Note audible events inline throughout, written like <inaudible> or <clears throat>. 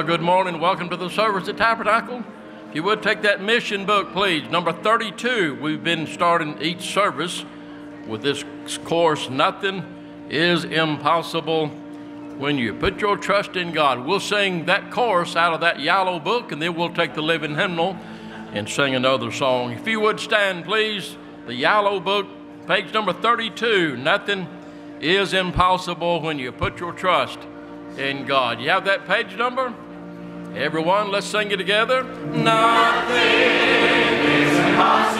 Well, good morning. Welcome to the service at Tabernacle. If you would take that mission book, please, number 32. We've been starting each service with this course Nothing is Impossible when you put your trust in God. We'll sing that chorus out of that yellow book, and then we'll take the living hymnal and sing another song. If you would stand, please, the yellow book, page number 32. Nothing is impossible when you put your trust in God. You have that page number? Everyone, let's sing it together. Nothing is impossible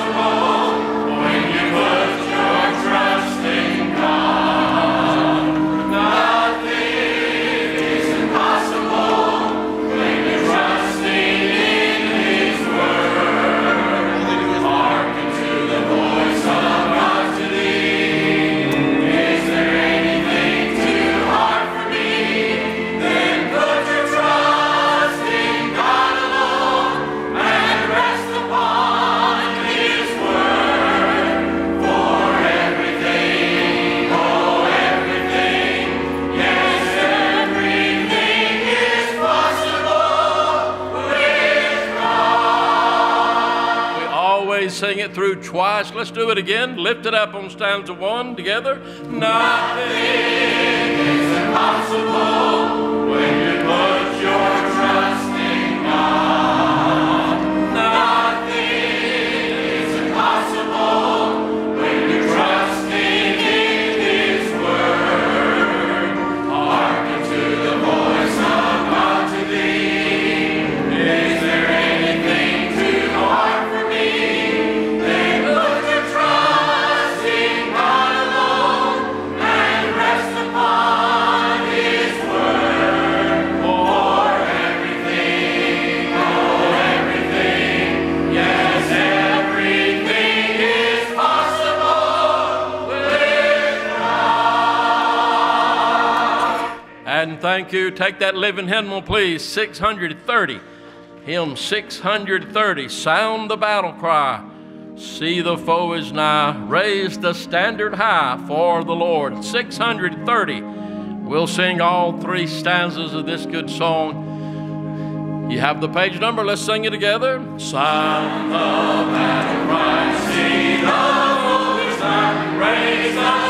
it through twice. Let's do it again. Lift it up on stanza one together. Nothing is impossible thank you. Take that living hymnal, please. 630. Hymn 630. Sound the battle cry. See the foe is nigh. Raise the standard high for the Lord. 630. We'll sing all three stanzas of this good song. You have the page number. Let's sing it together. Sound the battle cry. See the foe is nigh. Raise the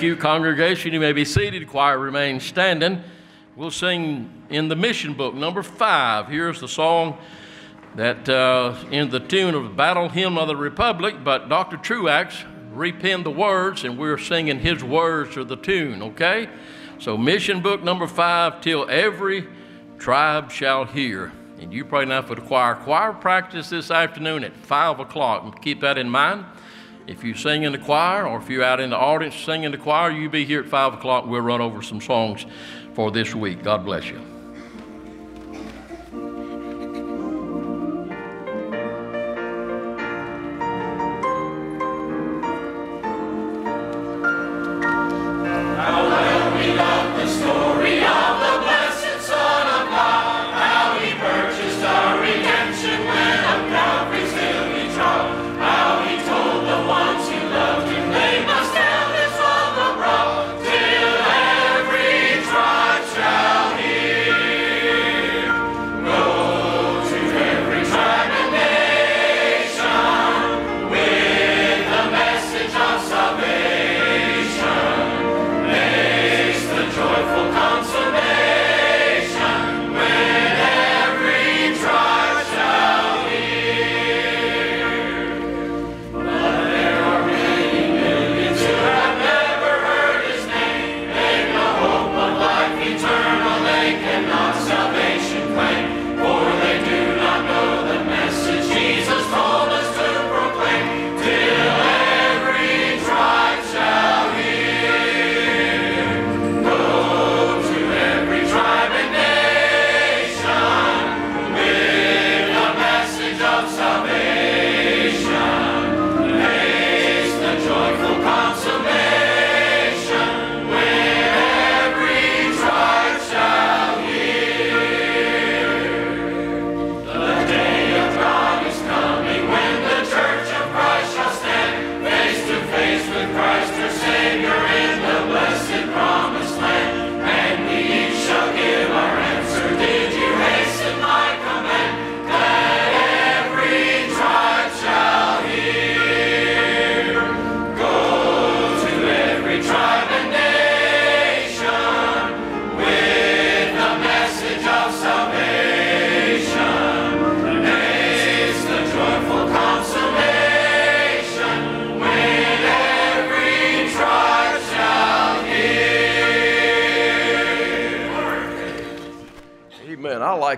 thank you, congregation. You may be seated. Choir remain standing. We'll sing in the mission book, number five. Here's the song that uh, in the tune of Battle Hymn of the Republic, but Dr. Truax repenned the words, and we're singing his words to the tune, okay? So, mission book number five, till every tribe shall hear. And you pray now for the choir. Choir practice this afternoon at 5 o'clock. Keep that in mind. If you sing in the choir or if you're out in the audience singing in the choir, you be here at 5 o'clock. We'll run over some songs for this week. God bless you.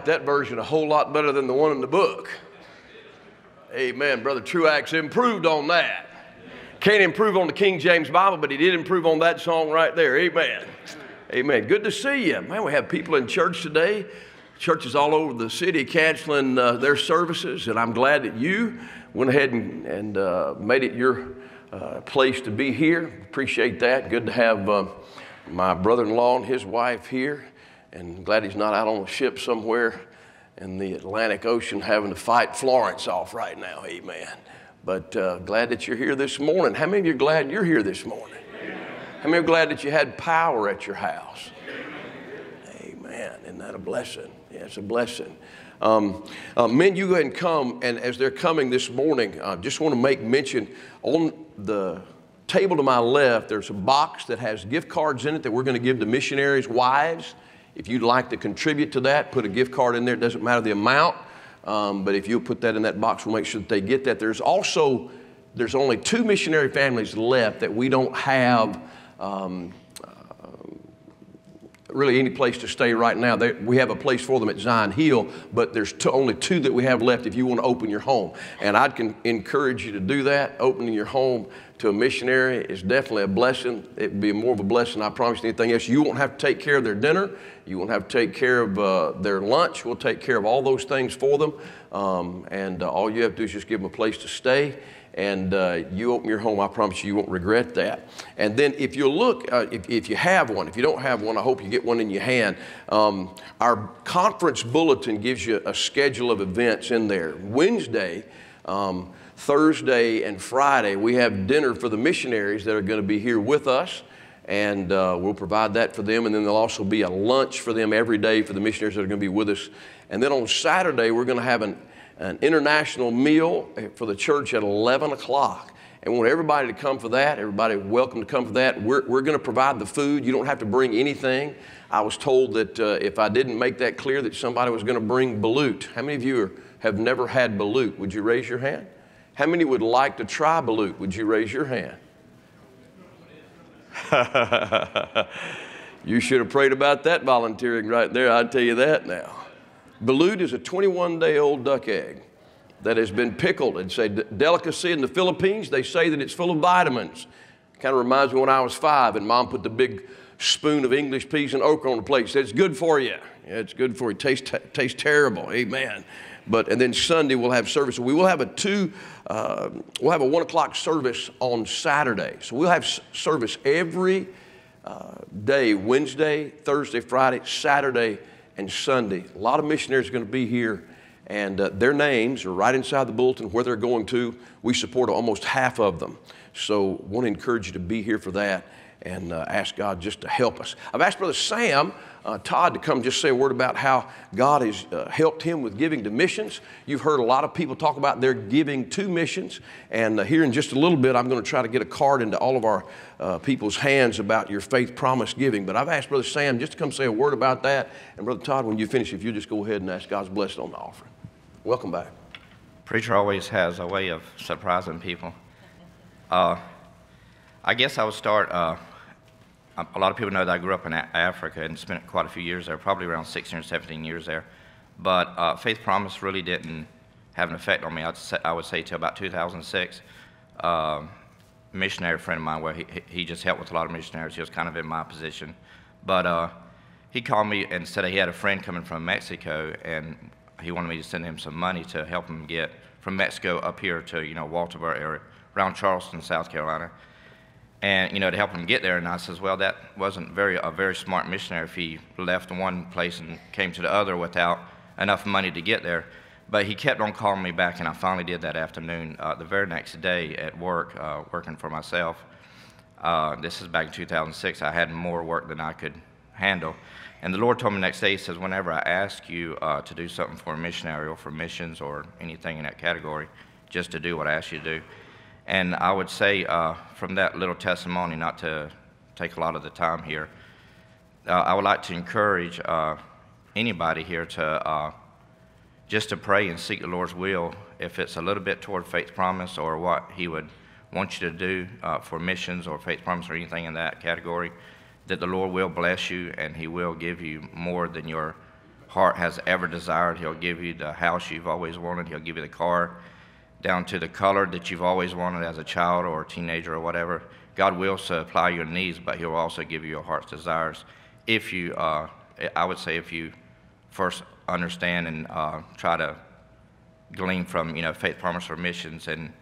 Like that version a whole lot better than the one in the book. Amen. Brother Truax improved on that. Can't improve on the King James Bible, but he did improve on that song right there. Amen. Amen. Good to see you. Man, we have people in church today, churches all over the city canceling uh, their services, and I'm glad that you went ahead and, and uh, made it your uh, place to be here. Appreciate that. Good to have uh, my brother in law and his wife here, and glad he's not out on a ship somewhere in the Atlantic Ocean having to fight Florence off right now. Amen. But uh, glad that you're here this morning. How many of you are glad you're here this morning? How many are glad that you had power at your house? Amen. Isn't that a blessing? Yeah, it's a blessing. Um, uh, men, you go ahead and come, and as they're coming this morning, I uh, just want to make mention on the table to my left, there's a box that has gift cards in it that we're going to give to missionaries' wives. If you'd like to contribute to that, put a gift card in there. It doesn't matter the amount, um, but if you'll put that in that box, we'll make sure that they get that. There's also there's only two missionary families left that we don't have um, really any place to stay right now. They, we have a place for them at Zion Hill, but there's only two that we have left if you want to open your home. And I'd can encourage you to do that. Opening your home to a missionary is definitely a blessing. It would be more of a blessing, I promise you, anything else. You won't have to take care of their dinner. You won't have to take care of uh, their lunch. We'll take care of all those things for them. Um, and uh, all you have to do is just give them a place to stay and uh, you open your home, I promise you, you won't regret that. And then if you look, uh, if, if, you have one, if you don't have one, I hope you get one in your hand. Um, our conference bulletin gives you a schedule of events in there. Wednesday, um, Thursday, and Friday, we have dinner for the missionaries that are going to be here with us. And uh, we'll provide that for them. And then there'll also be a lunch for them every day for the missionaries that are going to be with us. And then on Saturday, we're going to have an an international meal for the church at 11 o'clock. And we want everybody to come for that. Everybody welcome to come for that. We're, we're going to provide the food. You don't have to bring anything. I was told that uh, if I didn't make that clear that somebody was going to bring balut. How many of you are, have never had balut? Would you raise your hand? How many would like to try balut? Would you raise your hand? <laughs> you should have prayed about that volunteering right there. i tell you that now. Balut is a 21 day old duck egg that has been pickled. It's a delicacy in the Philippines. They say that it's full of vitamins. Kind of reminds me when I was five and mom put the big spoon of English peas and okra on the plate. Said, it's good for you. Yeah, it's good for you. Tastes, tastes terrible. Amen. But, and then Sunday we'll have service. We will have a two, uh, we'll have a one o'clock service on Saturday. So we'll have service every uh, day, Wednesday, Thursday, Friday, Saturday, and Sunday. A lot of missionaries are going to be here, and uh, their names are right inside the bulletin where they're going to. We support almost half of them. So, want to encourage you to be here for that and uh, ask God just to help us. I've asked Brother Sam uh, Todd to come just say a word about how God has uh, helped him with giving to missions. You've heard a lot of people talk about their giving to missions, and uh, here in just a little bit, I'm going to try to get a card into all of our uh, people's hands about your faith promise giving. But I've asked Brother Sam just to come say a word about that, and Brother Todd, when you finish, if you just go ahead and ask God's blessing on the offering. Welcome back. Preacher always has a way of surprising people. Uh, I guess I would start uh, a lot of people know that I grew up in Africa and spent quite a few years there, probably around 16 or 17 years there. But uh, Faith Promise really didn't have an effect on me, I'd say, I would say, till about 2006. Uh, um, missionary friend of mine, where he, he just helped with a lot of missionaries, he was kind of in my position. But uh, he called me and said he had a friend coming from Mexico, and he wanted me to send him some money to help him get from Mexico up here to, you know, Walterboro area, around Charleston, South Carolina and you know to help him get there. And I says, well, that wasn't very a very smart missionary if he left one place and came to the other without enough money to get there. But he kept on calling me back, and I finally did that afternoon. Uh, the very next day at work, uh, working for myself. Uh, this is back in 2006. I had more work than I could handle. And the Lord told me next day, He says, Whenever I ask you uh, to do something for a missionary or for missions or anything in that category, just to do what I ask you to do, and I would say uh, from that little testimony, not to take a lot of the time here, uh, I would like to encourage uh, anybody here to uh, just to pray and seek the Lord's will. If it's a little bit toward faith promise or what He would want you to do uh, for missions or faith promise or anything in that category, that the Lord will bless you and He will give you more than your heart has ever desired. He'll give you the house you've always wanted. He'll give you the car down to the color that you've always wanted as a child or a teenager or whatever. God will supply your needs, but He'll also give you your heart's desires. If you, uh, I would say, if you first understand and uh, try to glean from, you know, Faith Promise for Missions and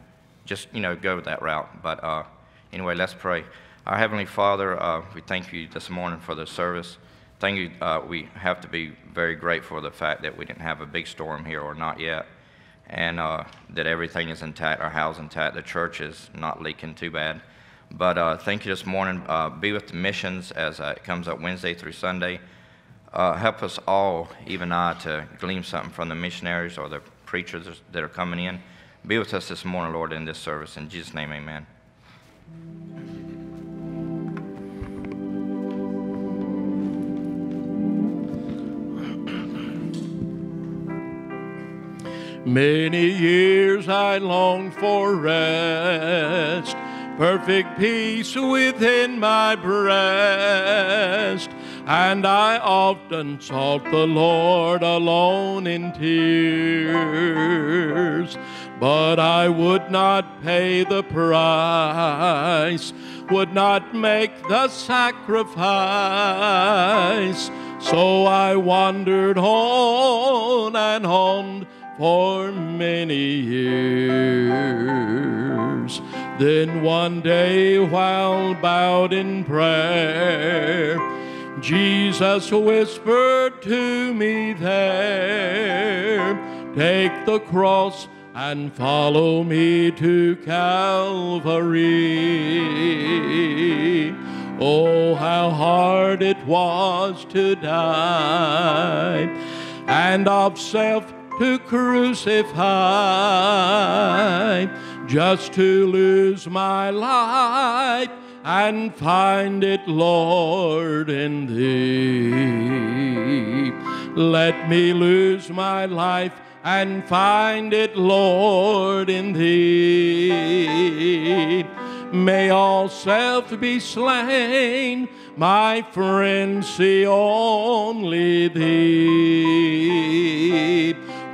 just, you know, go that route. But uh, anyway, let's pray. Our Heavenly Father, uh, we thank you this morning for the service. Thank you. Uh, we have to be very grateful for the fact that we didn't have a big storm here or not yet, and uh, that everything is intact, our house intact, the church is not leaking too bad. But uh, thank you this morning. Uh, be with the missions as uh, it comes up Wednesday through Sunday. Uh, help us all, even I, to glean something from the missionaries or the preachers that are coming in. Be with us this morning, Lord, in this service. In Jesus' name, amen. Many years I longed for rest, perfect peace within my breast. And I often sought the Lord alone in tears. But I would not pay the price, would not make the sacrifice. So I wandered on and on for many years. Then one day, while bowed in prayer, Jesus whispered to me there, Take the cross and follow me to Calvary. Oh, how hard it was to die, and of self to crucify, just to lose my life and find it, Lord, in Thee. Let me lose my life and find it, Lord, in Thee. May all self be slain, my friend, see only Thee.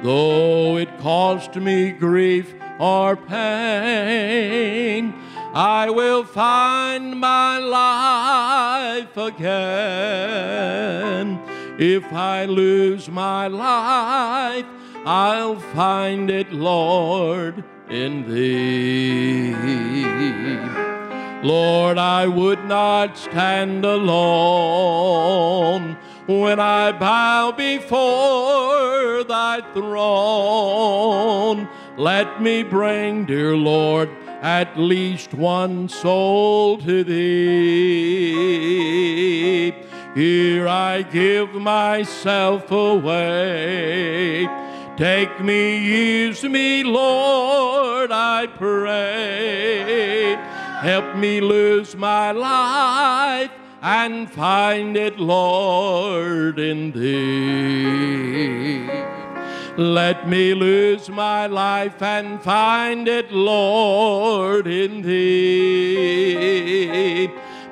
Though it cost me grief or pain, I will find my life again. If I lose my life, I'll find it, Lord, in Thee. Lord, I would not stand alone when I bow before Thy throne. Let me bring, dear Lord, at least one soul to Thee. Here I give myself away. Take me, use me, Lord, I pray. Help me lose my life and find it, Lord, in Thee. Let me lose my life and find it, Lord, in Thee.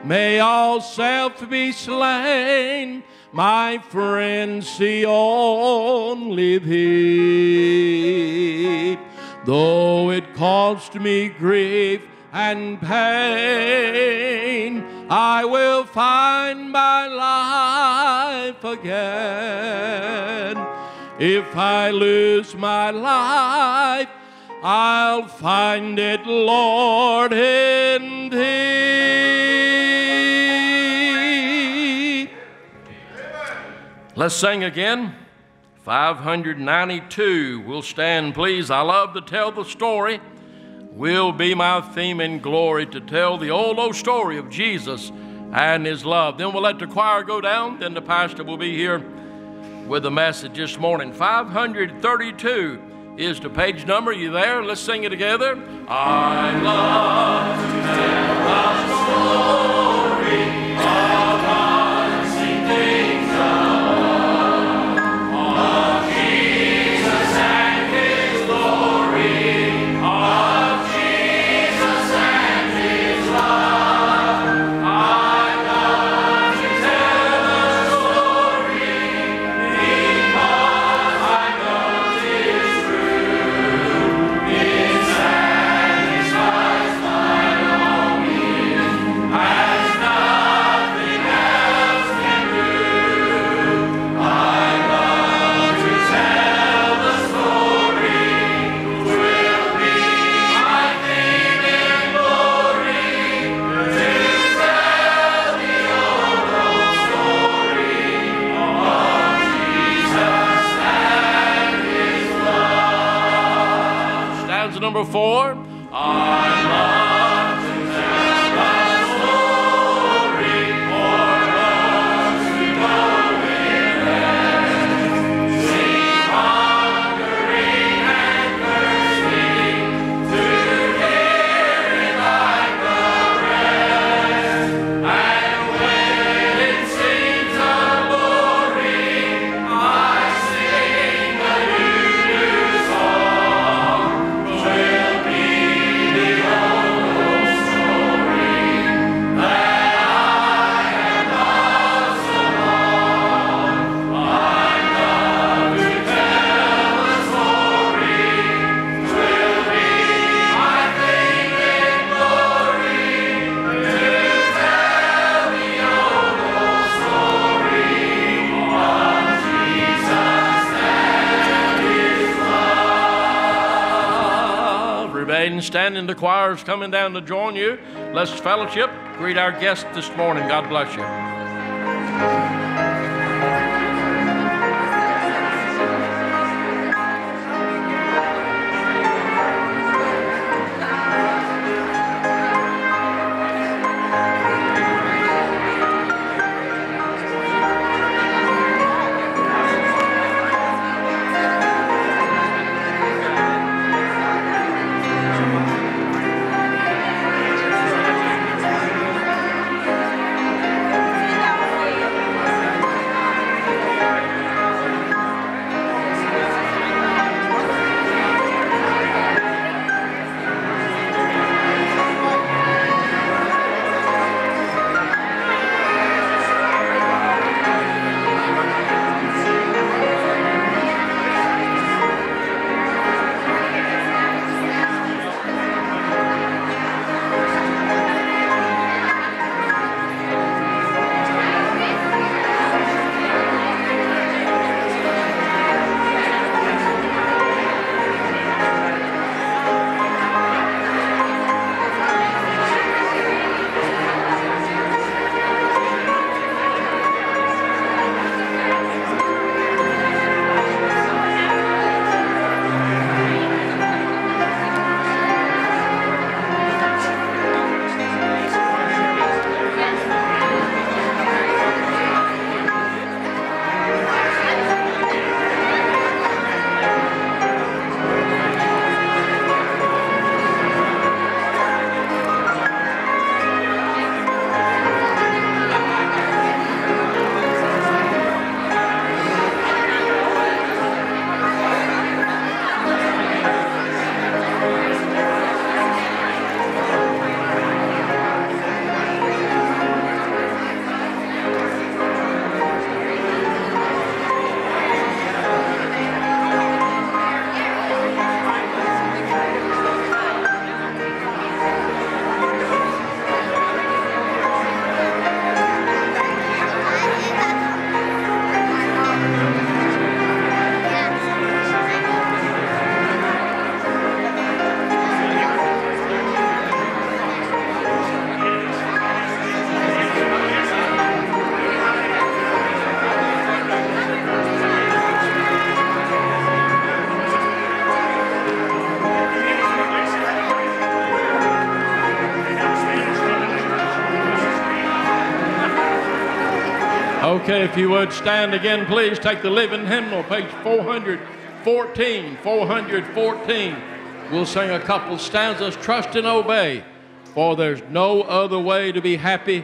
May all self be slain my friend, see only thee. Though it cost me grief and pain, I will find my life again. If I lose my life, I'll find it, Lord, in thee. Let's sing again. 592. We'll stand, please. I love to tell the story. Will be my theme in glory to tell the old, old story of Jesus and his love. Then we'll let the choir go down. Then the pastor will be here with the message this morning. 532 is the page number. You there? Let's sing it together. I love to tell the story of unseen number standing. The choir's coming down to join you. Let's fellowship. Greet our guests this morning. God bless you. Okay, if you would stand again, please take the living hymnal, page 414. 414. We'll sing a couple stanzas, trust and obey, for there's no other way to be happy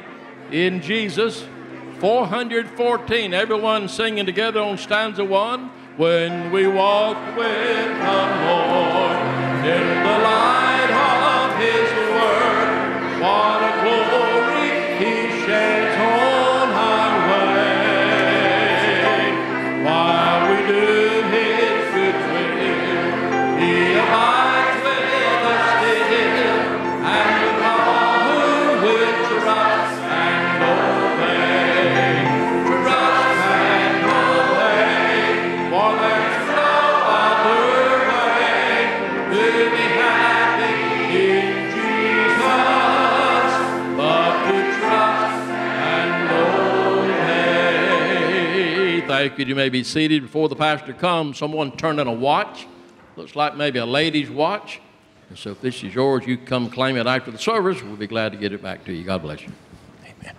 in Jesus. 414. Everyone singing together on stanza one. When we walk with the Lord in the light You may be seated before the pastor comes. Someone turned in a watch. Looks like maybe a lady's watch. And so if this is yours, you come claim it after the service. We'll be glad to get it back to you. God bless you. Amen.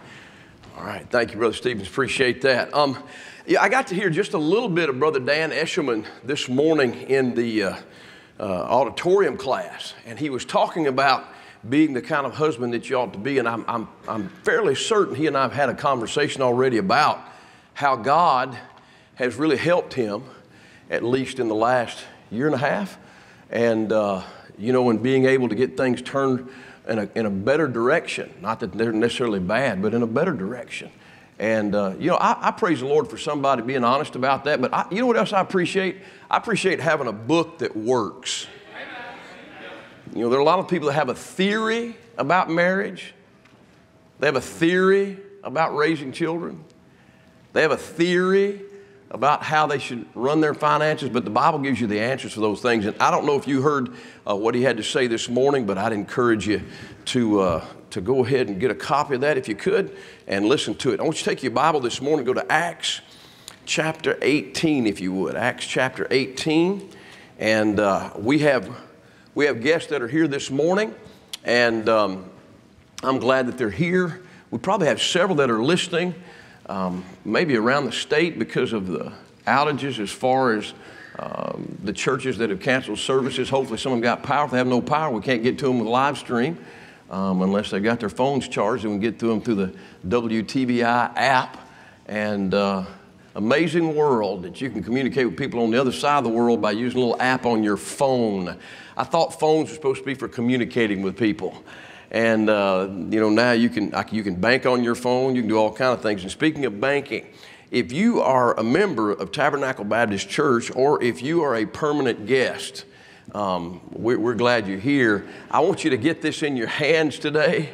All right. Thank you, Brother Stevens. Appreciate that. Um, yeah, I got to hear just a little bit of Brother Dan Eshelman this morning in the uh, uh, auditorium class, and he was talking about being the kind of husband that you ought to be. And I'm, I'm, I'm fairly certain he and I have had a conversation already about how God has really helped him, at least in the last year and a half. And, uh, you know, in being able to get things turned in a, in a better direction. Not that they're necessarily bad, but in a better direction. And, uh, you know, I, I, praise the Lord for somebody being honest about that. But I, you know what else I appreciate? I appreciate having a book that works. You know, there are a lot of people that have a theory about marriage, they have a theory about raising children, they have a theory about how they should run their finances, but the Bible gives you the answers for those things. And I don't know if you heard uh, what he had to say this morning, but I'd encourage you to, uh, to go ahead and get a copy of that if you could and listen to it. I want you to take your Bible this morning, go to Acts chapter 18, if you would. Acts chapter 18. And uh, we, have, we have guests that are here this morning, and um, I'm glad that they're here. We probably have several that are listening um, maybe around the state because of the outages as far as um, the churches that have canceled services. Hopefully, some of them got power. If they have no power, we can't get to them with live stream um, unless they've got their phones charged and we get to them through the WTBI app. And uh, amazing world that you can communicate with people on the other side of the world by using a little app on your phone. I thought phones were supposed to be for communicating with people. And uh, you know now you can you can bank on your phone. You can do all kind of things. And speaking of banking, if you are a member of Tabernacle Baptist Church or if you are a permanent guest, um, we're, we're glad you're here. I want you to get this in your hands today.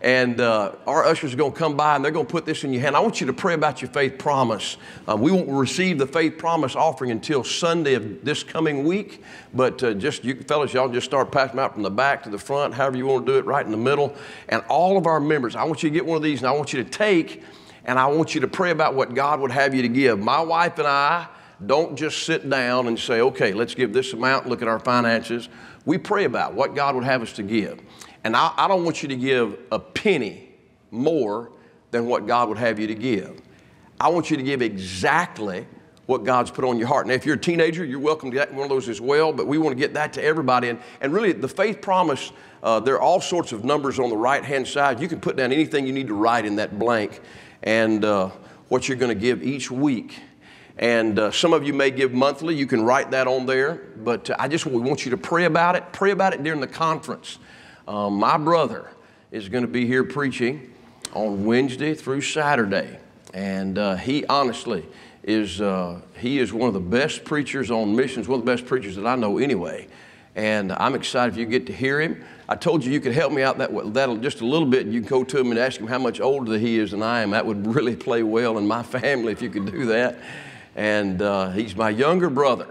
And uh, our ushers are going to come by and they're going to put this in your hand. I want you to pray about your faith promise. Uh, we won't receive the faith promise offering until Sunday of this coming week, but uh, just you fellas, y'all just start passing them out from the back to the front, however you want to do it, right in the middle. And all of our members, I want you to get one of these and I want you to take and I want you to pray about what God would have you to give. My wife and I don't just sit down and say, okay, let's give this amount, look at our finances. We pray about what God would have us to give. And I, I don't want you to give a penny more than what God would have you to give. I want you to give exactly what God's put on your heart. Now, if you're a teenager, you're welcome to get one of those as well, but we want to get that to everybody. And, and really, the faith promise, uh, there are all sorts of numbers on the right hand side. You can put down anything you need to write in that blank and uh, what you're going to give each week. And uh, some of you may give monthly. You can write that on there. But uh, I just we want you to pray about it. Pray about it during the conference. Um, my brother is going to be here preaching on Wednesday through Saturday. And uh, he honestly is, uh, he is one of the best preachers on missions, one of the best preachers that I know anyway. And I'm excited if you get to hear him. I told you you could help me out that that'll just a little bit. You can go to him and ask him how much older he is than I am. That would <laughs> really play well in my family if you could do that. And uh, he's my younger brother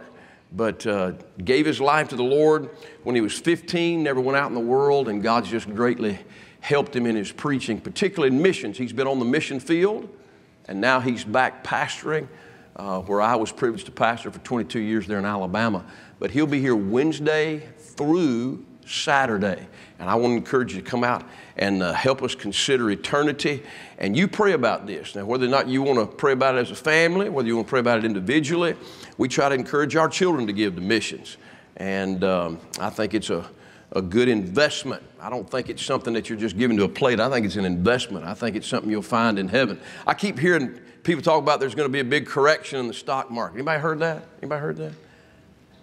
but uh, gave his life to the Lord when he was 15, never went out in the world, and God's just greatly helped him in his preaching, particularly in missions. He's been on the mission field, and now he's back pastoring uh, where I was privileged to pastor for 22 years there in Alabama. But he'll be here Wednesday through Saturday. And I want to encourage you to come out and uh, help us consider eternity. And you pray about this. Now, whether or not you want to pray about it as a family, whether you want to pray about it individually, we try to encourage our children to give to missions. And um, I think it's a, a good investment. I don't think it's something that you're just giving to a plate. I think it's an investment. I think it's something you'll find in heaven. I keep hearing people talk about there's going to be a big correction in the stock market. Anybody heard that? Anybody heard that?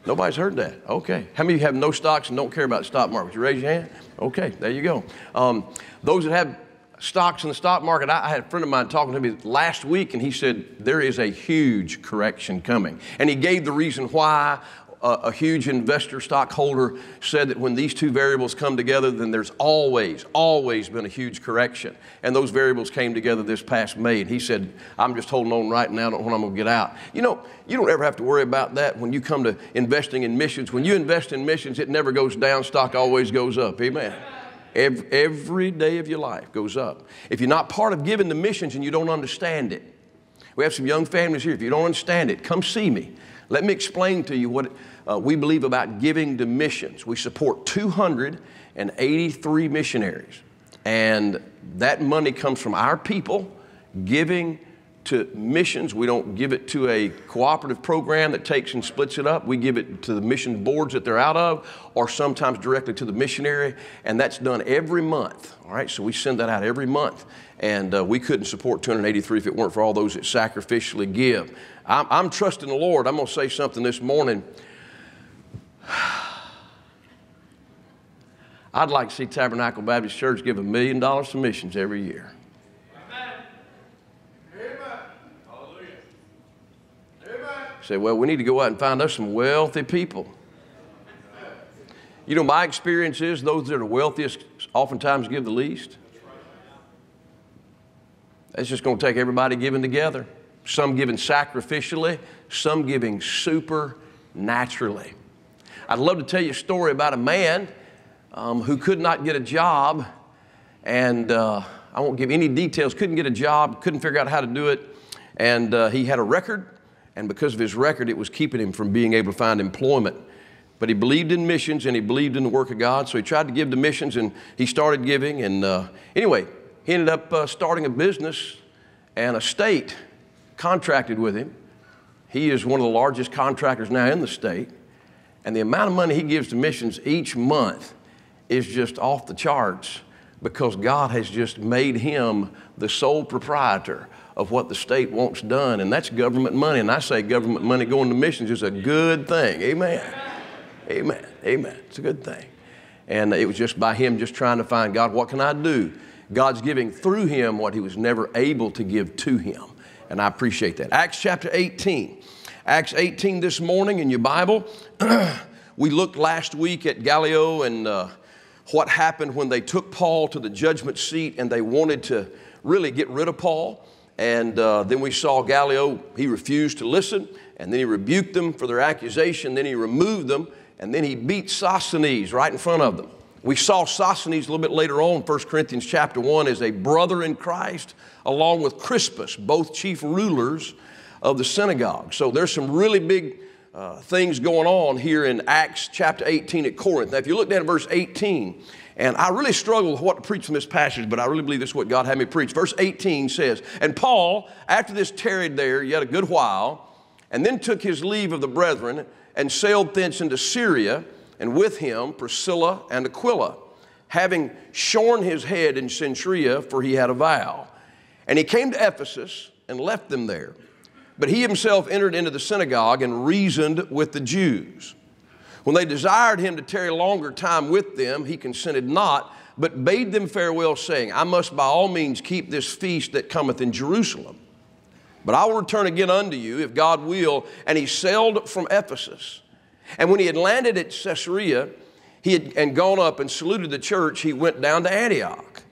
Nobody's heard that. Okay. How many of you have no stocks and don't care about the stock market? Would you raise your hand? Okay, there you go. Um, those that have stocks in the stock market, I, I had a friend of mine talking to me last week, and he said there is a huge correction coming. And he gave the reason why a, huge investor stockholder said that when these two variables come together, then there's always, always been a huge correction. And those variables came together this past May. And he said, I'm just holding on right now, Don't know when I'm going to get out. You know, you don't ever have to worry about that when you come to investing in missions. When you invest in missions, it never goes down, stock always goes up. Amen. Every, every day of your life goes up. If you're not part of giving the missions and you don't understand it, we have some young families here. If you don't understand it, come see me. Let me explain to you what uh, we believe about giving to missions. We support 283 missionaries, and that money comes from our people giving to missions. We don't give it to a cooperative program that takes and splits it up. We give it to the mission boards that they're out of, or sometimes directly to the missionary, and that's done every month. All right, so we send that out every month, and uh, we couldn't support 283 if it weren't for all those that sacrificially give. I'm, I'm trusting the Lord. I'm going to say something this morning. <sighs> I'd like to see Tabernacle Baptist Church give a million dollars to missions every year. Say, well, we need to go out and find us some wealthy people. You know, my experience is those that are wealthiest oftentimes give the least. It's just going to take everybody giving together. Some giving sacrificially, some giving supernaturally. I'd love to tell you a story about a man um, who could not get a job, and uh, I won't give any details, couldn't get a job, couldn't figure out how to do it, and uh, he had a record and because of his record, it was keeping him from being able to find employment. But he believed in missions and he believed in the work of God, so he tried to give to missions and he started giving. And uh, anyway, he ended up uh, starting a business, and a state contracted with him. He is one of the largest contractors now in the state. And the amount of money he gives to missions each month is just off the charts because God has just made him the sole proprietor of what the state wants done, and that's government money. And I say government money going to missions is a good thing. Amen. Amen. Amen. It's a good thing. And it was just by him just trying to find God, what can I do? God's giving through him what he was never able to give to him. And I appreciate that. Acts chapter 18. Acts 18 this morning in your Bible. <clears throat> we looked last week at Gallio and uh, what happened when they took Paul to the judgment seat and they wanted to really get rid of Paul. And uh, then we saw Gallio, he refused to listen, and then he rebuked them for their accusation, then he removed them, and then he beat Sosthenes right in front of them. We saw Sosthenes a little bit later on, 1 Corinthians chapter 1, as a brother in Christ, along with Crispus, both chief rulers of the synagogue. So there's some really big uh, things going on here in Acts chapter 18 at Corinth. Now, if you look down at verse 18, and I really struggle with what to preach from this passage, but I really believe this is what God had me preach. Verse 18 says, And Paul, after this, tarried there yet a good while, and then took his leave of the brethren, and sailed thence into Syria, and with him Priscilla and Aquila, having shorn his head in Cenchrea, for he had a vow. And he came to Ephesus and left them there. But he himself entered into the synagogue and reasoned with the Jews. When they desired him to tarry longer time with them, he consented not, but bade them farewell, saying, I must by all means keep this feast that cometh in Jerusalem. But I will return again unto you, if God will. And he sailed from Ephesus. And when he had landed at Caesarea, he had and gone up and saluted the church, he went down to Antioch.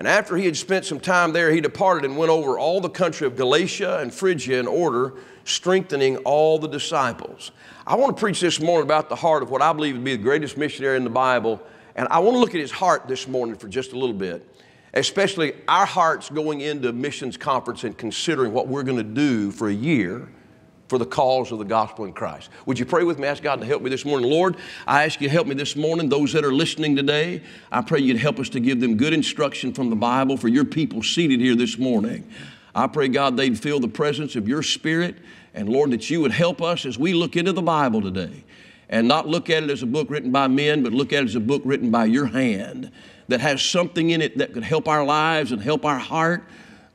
And after he had spent some time there, he departed and went over all the country of Galatia and Phrygia in order, strengthening all the disciples. I want to preach this morning about the heart of what I believe to be the greatest missionary in the Bible. And I want to look at his heart this morning for just a little bit, especially our hearts going into missions conference and considering what we're going to do for a year for the cause of the gospel in Christ. Would you pray with me? Ask God to help me this morning. Lord, I ask you to help me this morning. Those that are listening today, I pray you'd help us to give them good instruction from the Bible for your people seated here this morning. I pray, God, they'd feel the presence of your Spirit and Lord, that you would help us as we look into the Bible today and not look at it as a book written by men, but look at it as a book written by your hand that has something in it that could help our lives and help our heart.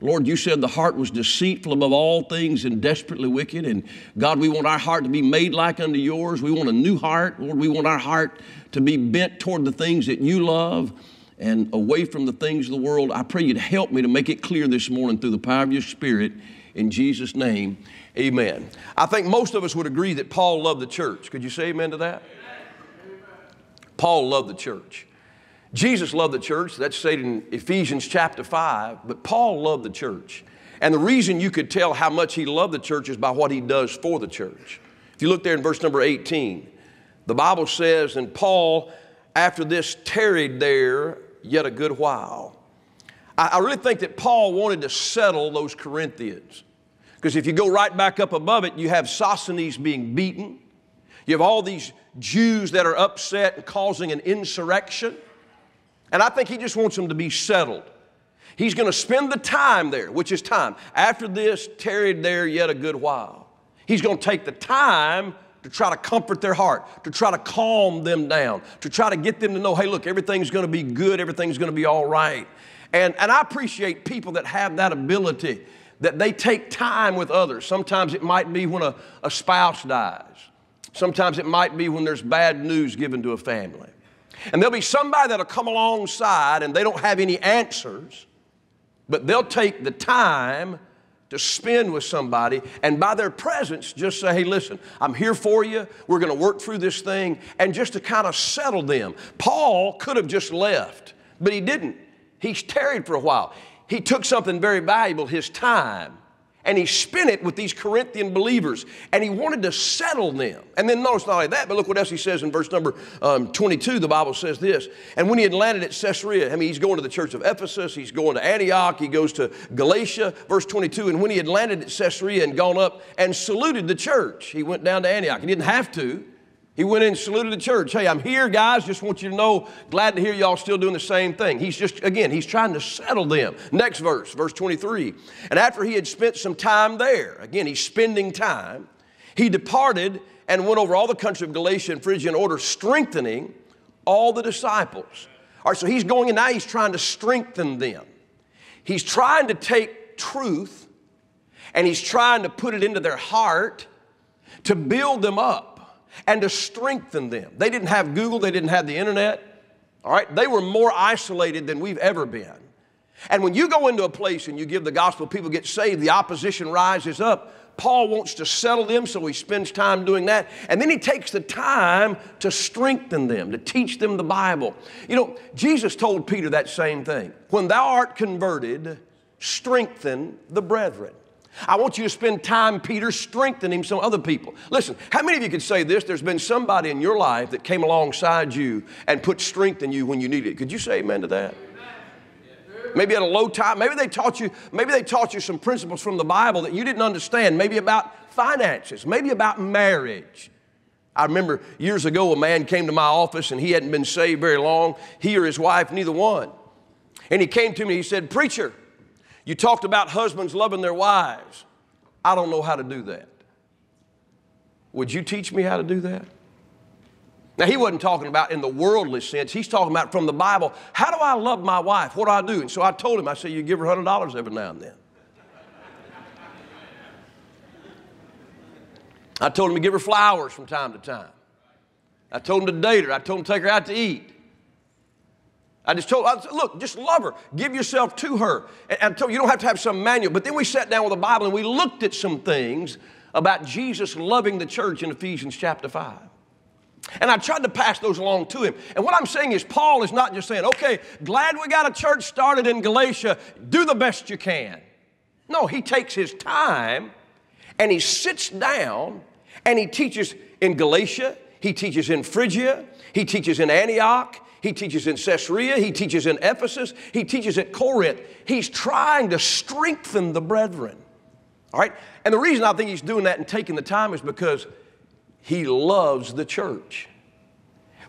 Lord, you said the heart was deceitful above all things and desperately wicked. And God, we want our heart to be made like unto yours. We want a new heart. Lord, we want our heart to be bent toward the things that you love and away from the things of the world. I pray you to help me to make it clear this morning through the power of your Spirit. In Jesus' name, Amen. I think most of us would agree that Paul loved the church. Could you say amen to that? Paul loved the church. Jesus loved the church. That's stated in Ephesians chapter 5. But Paul loved the church. And the reason you could tell how much he loved the church is by what he does for the church. If you look there in verse number 18, the Bible says, And Paul, after this, tarried there yet a good while. I, I really think that Paul wanted to settle those Corinthians. Because if you go right back up above it, you have Sosthenes being beaten. You have all these Jews that are upset and causing an insurrection. And I think he just wants them to be settled. He's going to spend the time there, which is time. After this, tarried there yet a good while. He's going to take the time to try to comfort their heart, to try to calm them down, to try to get them to know, hey, look, everything's going to be good, everything's going to be all right. And, and I appreciate people that have that ability, that they take time with others. Sometimes it might be when a, a spouse dies, sometimes it might be when there's bad news given to a family. And there'll be somebody that'll come alongside and they don't have any answers, but they'll take the time to spend with somebody and by their presence just say, hey, listen, I'm here for you. We're going to work through this thing and just to kind of settle them. Paul could have just left, but he didn't. He's tarried for a while. He took something very valuable, his time, and he spent it with these Corinthian believers, and he wanted to settle them. And then notice not only that, but look what else he says in verse number um, 22. The Bible says this. And when he had landed at Caesarea, I mean, he's going to the church of Ephesus, he's going to Antioch, he goes to Galatia, verse 22. And when he had landed at Caesarea and gone up and saluted the church, he went down to Antioch. He didn't have to. He went in and saluted the church. Hey, I'm here, guys. Just want you to know, glad to hear y'all still doing the same thing. He's just, again, he's trying to settle them. Next verse, verse 23. And after he had spent some time there, again, he's spending time, he departed and went over all the country of Galatia and Phrygia in order, strengthening all the disciples. All right, so he's going and now he's trying to strengthen them. He's trying to take truth and he's trying to put it into their heart to build them up and to strengthen them. They didn't have Google, they didn't have the internet. All right, they were more isolated than we've ever been. And when you go into a place and you give the gospel, people get saved, the opposition rises up. Paul wants to settle them, so he spends time doing that. And then he takes the time to strengthen them, to teach them the Bible. You know, Jesus told Peter that same thing. When thou art converted, strengthen the brethren. I want you to spend time, Peter, strengthening some other people. Listen, how many of you could say this? There's been somebody in your life that came alongside you and put strength in you when you needed it. Could you say amen to that? Maybe at a low time, maybe they taught you, maybe they taught you some principles from the Bible that you didn't understand, maybe about finances, maybe about marriage. I remember years ago a man came to my office and he hadn't been saved very long, he or his wife, neither one. And he came to me, he said, Preacher, you talked about husbands loving their wives. I don't know how to do that. Would you teach me how to do that? Now, he wasn't talking about in the worldly sense. He's talking about from the Bible. How do I love my wife? What do I do? And so I told him, I said, you give her $100 every now and then. I told him to give her flowers from time to time. I told him to date her. I told him to take her out to eat. I just told, said, look, just love her. Give yourself to her. And I told you, you don't have to have some manual. But then we sat down with the Bible and we looked at some things about Jesus loving the church in Ephesians chapter 5. And I tried to pass those along to him. And what I'm saying is, Paul is not just saying, okay, glad we got a church started in Galatia, do the best you can. No, he takes his time and he sits down and he teaches in Galatia, he teaches in Phrygia, he teaches in Antioch, he teaches in Caesarea. He teaches in Ephesus. He teaches at Corinth. He's trying to strengthen the brethren. All right? And the reason I think he's doing that and taking the time is because he loves the church.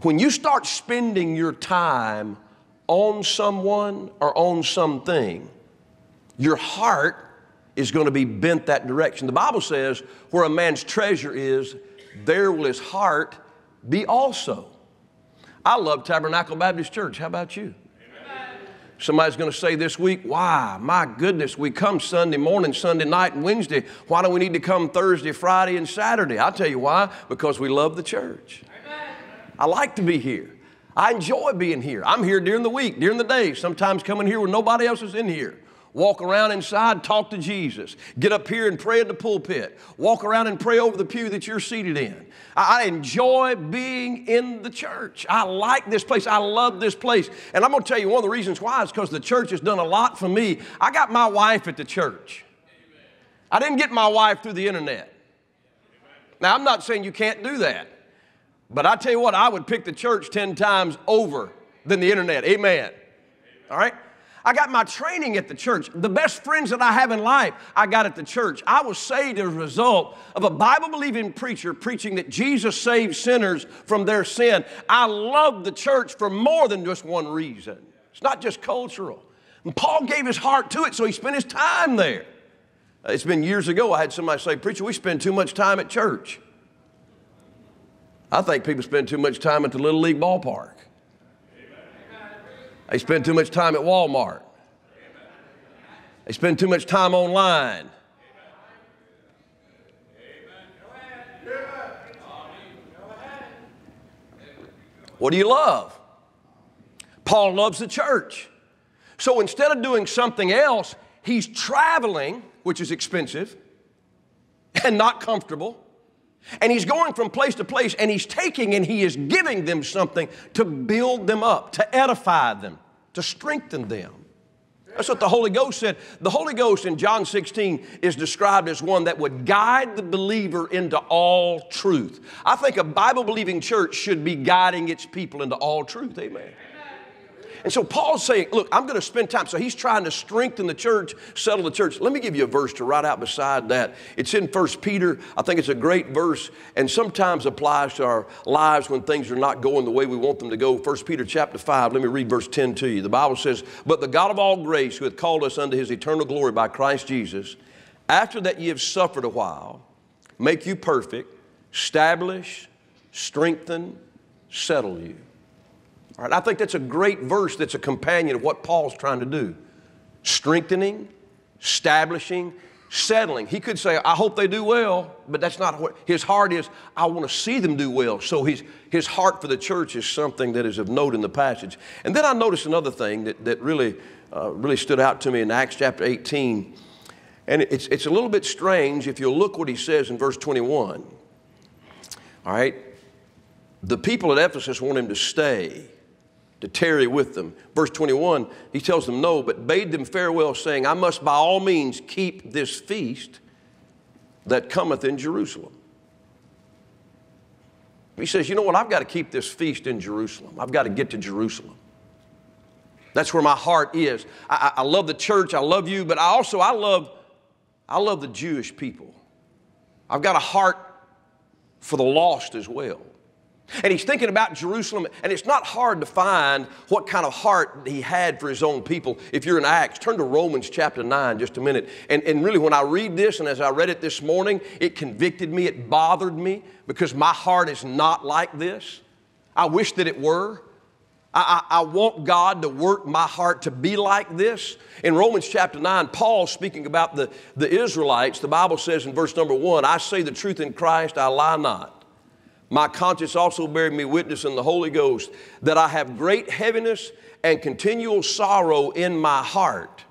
When you start spending your time on someone or on something, your heart is going to be bent that direction. The Bible says, where a man's treasure is, there will his heart be also. I love Tabernacle Baptist Church. How about you? Somebody's going to say this week, why? My goodness, we come Sunday morning, Sunday night, and Wednesday. Why do we need to come Thursday, Friday, and Saturday? I'll tell you why. Because we love the church. Amen. I like to be here. I enjoy being here. I'm here during the week, during the day, sometimes coming here when nobody else is in here walk around inside, talk to Jesus, get up here and pray at the pulpit, walk around and pray over the pew that you're seated in. I enjoy being in the church. I like this place. I love this place. And I'm going to tell you one of the reasons why is because the church has done a lot for me. I got my wife at the church. I didn't get my wife through the internet. Now, I'm not saying you can't do that, but I tell you what, I would pick the church 10 times over than the internet. Amen. All right? I got my training at the church. The best friends that I have in life, I got at the church. I was saved as a result of a Bible believing preacher preaching that Jesus saves sinners from their sin. I love the church for more than just one reason. It's not just cultural. And Paul gave his heart to it, so he spent his time there. Uh, it's been years ago, I had somebody say, Preacher, we spend too much time at church. I think people spend too much time at the Little League ballpark. They spend too much time at Walmart. They spend too much time online. What do you love? Paul loves the church. So instead of doing something else, he's traveling, which is expensive and not comfortable. And he's going from place to place and he's taking and he is giving them something to build them up, to edify them, to strengthen them. That's what the Holy Ghost said. The Holy Ghost in John 16 is described as one that would guide the believer into all truth. I think a Bible believing church should be guiding its people into all truth. Amen. And so Paul's saying, look, I'm going to spend time. So he's trying to strengthen the church, settle the church. Let me give you a verse to write out beside that. It's in 1 Peter. I think it's a great verse and sometimes applies to our lives when things are not going the way we want them to go. 1 Peter chapter 5, let me read verse 10 to you. The Bible says, But the God of all grace, who hath called us unto his eternal glory by Christ Jesus, after that ye have suffered a while, make you perfect, establish, strengthen, settle you. All right, I think that's a great verse that's a companion of what Paul's trying to do strengthening, establishing, settling. He could say, I hope they do well, but that's not what his heart is. I want to see them do well. So his, his heart for the church is something that is of note in the passage. And then I noticed another thing that, that really, uh, really stood out to me in Acts chapter 18. And it's, it's a little bit strange if you look what he says in verse 21. All right? The people at Ephesus want him to stay to tarry with them. Verse 21, he tells them no, but bade them farewell, saying, I must by all means keep this feast that cometh in Jerusalem. He says, You know what? I've got to keep this feast in Jerusalem. I've got to get to Jerusalem. That's where my heart is. I, I, love the church, I love you, but I also I love, I love the Jewish people. I've got a heart for the lost as well. And he's thinking about Jerusalem, and it's not hard to find what kind of heart he had for his own people. If you're in Acts, turn to Romans chapter 9 just a minute. And, and really, when I read this, and as I read it this morning, it convicted me, it bothered me, because my heart is not like this. I wish that it were. I, I, I, want God to work my heart to be like this. In Romans chapter 9, Paul speaking about the, the Israelites, the Bible says in verse number 1 I say the truth in Christ, I lie not. My conscience also bears me witness in the Holy Ghost that I have great heaviness and continual sorrow in my heart.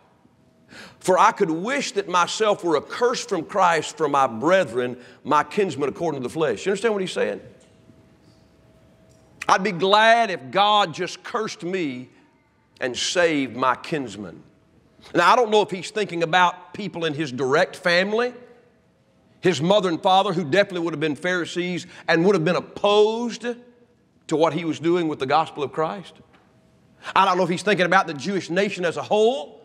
For I could wish that myself were accursed from Christ for my brethren, my kinsmen according to the flesh. You understand what he's saying? I'd be glad if God just cursed me and saved my kinsmen. Now, I don't know if he's thinking about people in his direct family his mother and father, who definitely would have been Pharisees and would have been opposed to what he was doing with the gospel of Christ. I don't know if he's thinking about the Jewish nation as a whole.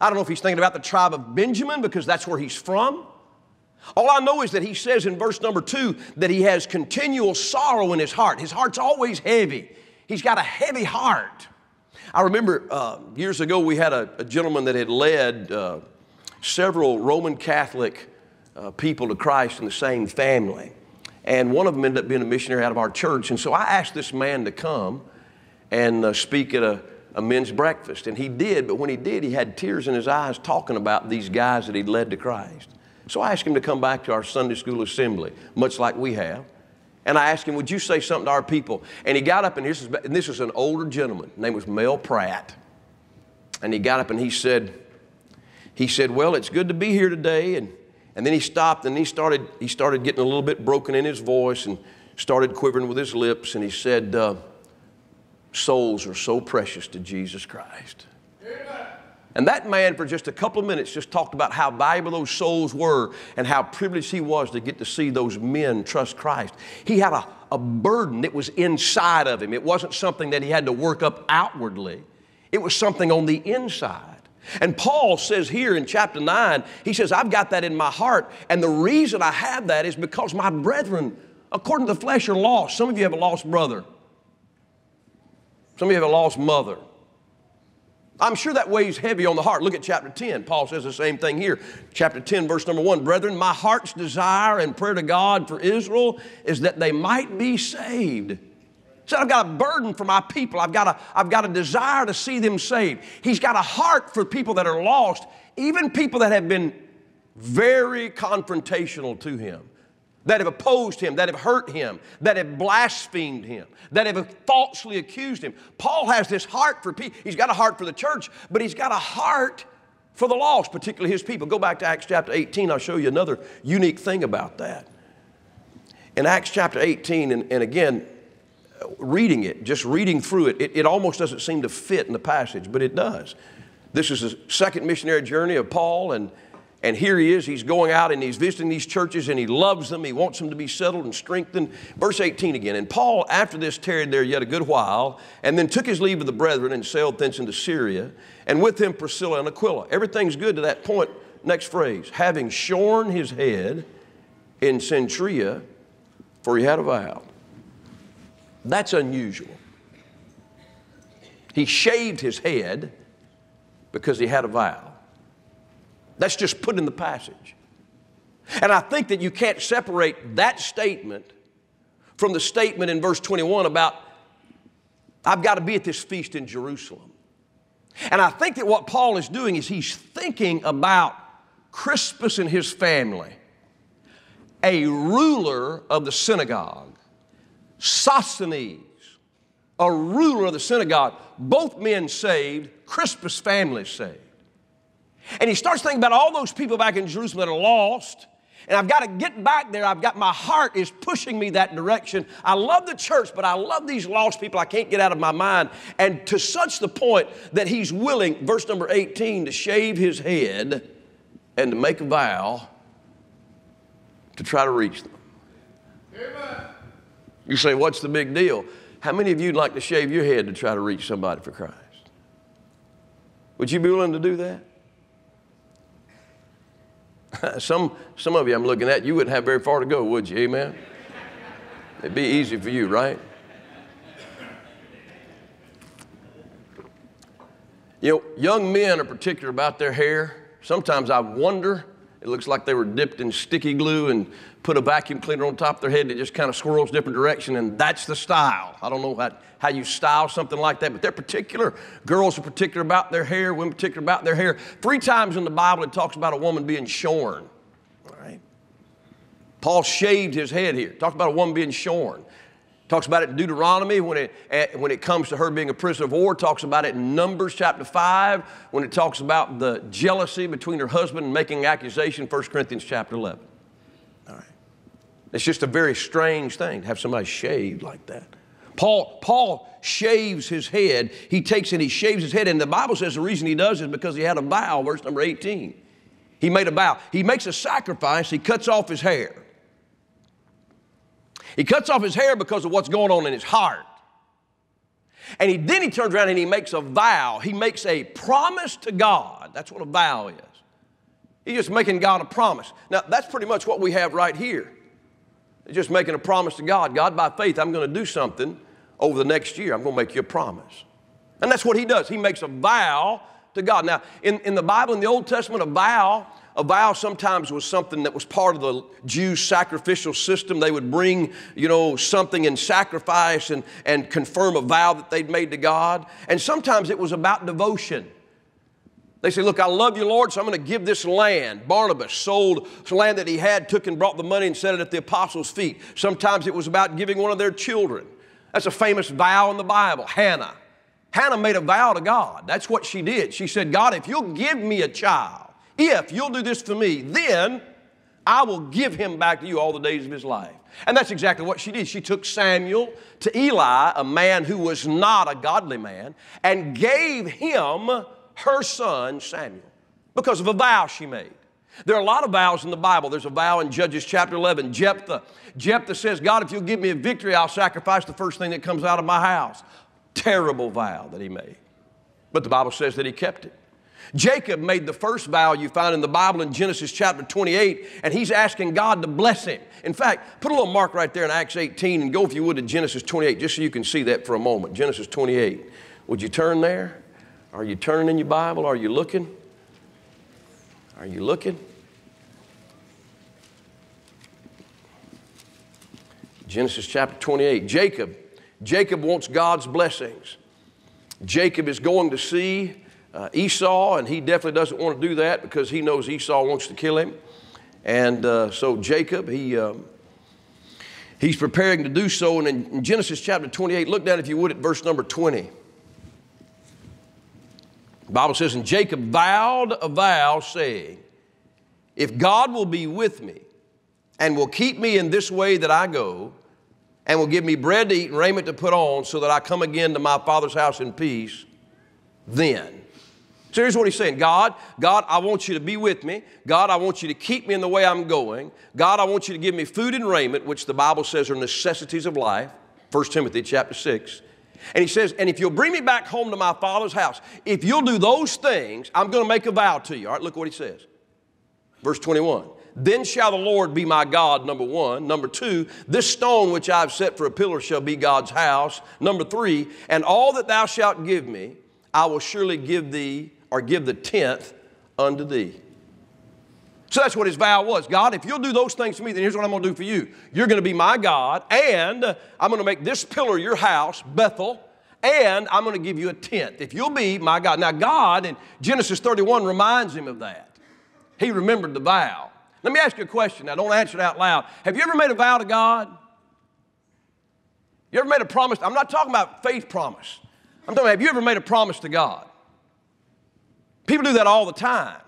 I don't know if he's thinking about the tribe of Benjamin because that's where he's from. All I know is that he says in verse number two that he has continual sorrow in his heart. His heart's always heavy. He's got a heavy heart. I remember uh, years ago we had a, a, gentleman that had led uh, several Roman Catholic uh, people to Christ in the same family. And one of them ended up being a missionary out of our church. And so I asked this man to come and uh, speak at a, a men's breakfast. And he did, but when he did, he had tears in his eyes talking about these guys that he'd led to Christ. So I asked him to come back to our Sunday school assembly, much like we have. And I asked him, Would you say something to our people? And he got up, and this is, and this is an older gentleman. His name was Mel Pratt. And he got up and he said, he said, Well, it's good to be here today. And and then he stopped and he started, he started getting a little bit broken in his voice and started quivering with his lips. And he said, uh, Souls are so precious to Jesus Christ. Amen. And that man, for just a couple of minutes, just talked about how valuable those souls were and how privileged he was to get to see those men trust Christ. He had a, a burden that was inside of him, it wasn't something that he had to work up outwardly. it was something on the inside. And Paul says here in chapter 9, he says, I've got that in my heart. And the reason I have that is because my brethren, according to the flesh, are lost. Some of you have a lost brother, some of you have a lost mother. I'm sure that weighs heavy on the heart. Look at chapter 10. Paul says the same thing here. Chapter 10, verse number 1 Brethren, my heart's desire and prayer to God for Israel is that they might be saved. Said, I've got a burden for my people. I've got, a, I've got a desire to see them saved. He's got a heart for people that are lost, even people that have been very confrontational to him, that have opposed him, that have hurt him, that have blasphemed him, that have falsely accused him. Paul has this heart for people. He's got a heart for the church, but he's got a heart for the lost, particularly his people. Go back to Acts chapter 18. I'll show you another unique thing about that. In Acts chapter 18, and, and again, reading it, just reading through it, it, it almost doesn't seem to fit in the passage, but it does. This is the second missionary journey of Paul, and, and here he is. He's going out and he's visiting these churches and he loves them. He wants them to be settled and strengthened. Verse 18 again. And Paul, after this, tarried there yet a good while, and then took his leave of the brethren and sailed thence into Syria, and with him Priscilla and Aquila. Everything's good to that point. Next phrase having shorn his head in Cenchrea, for he had a vow. That's unusual. He shaved his head because he had a vow. That's just put in the passage. And I think that you can't separate that statement from the statement in verse 21 about, I've got to be at this feast in Jerusalem. And I think that what Paul is doing is he's thinking about Crispus and his family, a ruler of the synagogue Sosthenes, a ruler of the synagogue, both men saved, Crispus' family saved. And he starts thinking about all those people back in Jerusalem that are lost. And I've got to get back there. I've got my heart is pushing me that direction. I love the church, but I love these lost people I can't get out of my mind. And to such the point that he's willing, verse number 18, to shave his head and to make a vow to try to reach them. Amen. You say, What's the big deal? How many of you'd like to shave your head to try to reach somebody for Christ? Would you be willing to do that? <laughs> some, some of you I'm looking at, you wouldn't have very far to go, would you? Amen? It'd be easy for you, right? You know, young men are particular about their hair. Sometimes I wonder, it looks like they were dipped in sticky glue and put a vacuum cleaner on top of their head and it just kind of swirls different direction, and that's the style. I don't know how, how you style something like that, but they're particular. Girls are particular about their hair, women particular about their hair. Three times in the Bible it talks about a woman being shorn. All right. Paul shaved his head here. Talks about a woman being shorn. Talks about it in Deuteronomy when it, when it comes to her being a prisoner of war. Talks about it in Numbers chapter 5 when it talks about the jealousy between her husband and making accusation, 1 Corinthians chapter 11. All right. It's just a very strange thing to have somebody shaved like that. Paul, Paul shaves his head. He takes and he shaves his head. And the Bible says the reason he does is because he had a vow, verse number 18. He made a vow. He makes a sacrifice. He cuts off his hair. He cuts off his hair because of what's going on in his heart. And he, then he turns around and he makes a vow. He makes a promise to God. That's what a vow is. He's just making God a promise. Now, that's pretty much what we have right here just making a promise to God. God, by faith, I'm going to do something over the next year. I'm going to make you a promise. And that's what he does. He makes a vow to God. Now, in, in the Bible, in the Old Testament, a vow, a vow sometimes was something that was part of the Jews' sacrificial system. They would bring, you know, something in sacrifice and, and confirm a vow that they'd made to God. And sometimes it was about devotion. They say, Look, I love you, Lord, so I'm going to give this land. Barnabas sold some land that he had, took and brought the money and set it at the apostles' feet. Sometimes it was about giving one of their children. That's a famous vow in the Bible. Hannah. Hannah made a vow to God. That's what she did. She said, God, if you'll give me a child, if you'll do this for me, then I will give him back to you all the days of his life. And that's exactly what she did. She took Samuel to Eli, a man who was not a godly man, and gave him her son Samuel because of a vow she made. There are a lot of vows in the Bible. There's a vow in Judges chapter 11. Jephthah. Jephthah says, God, if you'll give me a victory, I'll sacrifice the first thing that comes out of my house. Terrible vow that he made. But the Bible says that he kept it. Jacob made the first vow you find in the Bible in Genesis chapter 28, and he's asking God to bless him. In fact, put a little mark right there in Acts 18 and go, if you would, to Genesis 28, just so you can see that for a moment. Genesis 28. Would you turn there? Are you turning in your Bible? Are you looking? Are you looking? Genesis chapter 28. Jacob. Jacob wants God's blessings. Jacob is going to see uh, Esau, and he definitely doesn't want to do that because he knows Esau wants to kill him. And uh, so Jacob, he, um, he's preparing to do so. And in, in Genesis chapter 28, look down, if you would, at verse number 20. The Bible says, And Jacob vowed a vow, saying, If God will be with me and will keep me in this way that I go, and will give me bread to eat and raiment to put on, so that I come again to my father's house in peace, then so here's what he's saying God, God, I want you to be with me. God, I want you to keep me in the way I'm going. God, I want you to give me food and raiment, which the Bible says are necessities of life. 1 Timothy chapter 6. And he says, and if you'll bring me back home to my father's house, if you'll do those things, I'm going to make a vow to you. All right, look what he says. Verse 21. Then shall the Lord be my God, number one. Number two, this stone which I've set for a pillar shall be God's house. Number three, and all that thou shalt give me, I will surely give thee or give the tenth unto thee. So that's what his vow was. God, if you'll do those things for me, then here's what I'm going to do for you. You're going to be my God, and I'm going to make this pillar your house, Bethel, and I'm going to give you a tenth. If you'll be my God. Now, God in Genesis 31 reminds him of that. He remembered the vow. Let me ask you a question. Now, don't answer it out loud. Have you ever made a vow to God? You ever made a promise? I'm not talking about faith promise. I'm talking about, have you ever made a promise to God? People do that all the time.